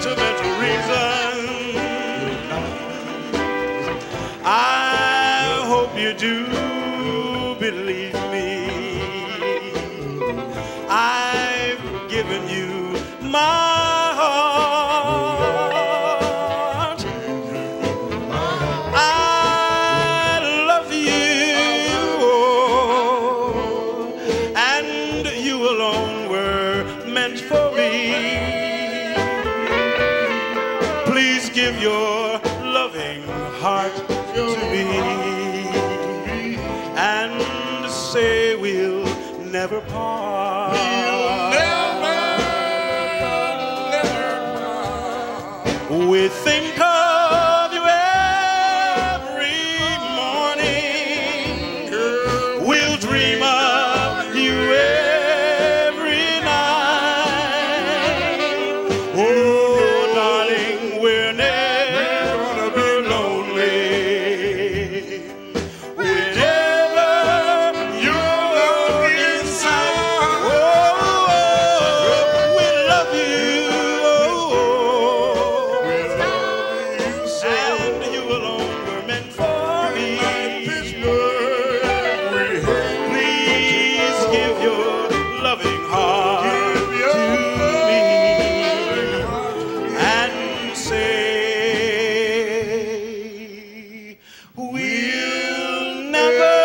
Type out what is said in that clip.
sentimental reason. I hope you do believe me. I've given you my meant for me. your loving heart to me and say we'll never part. We'll never, never part. We think of you every morning. Girl, we'll dream of you every night. Oh, never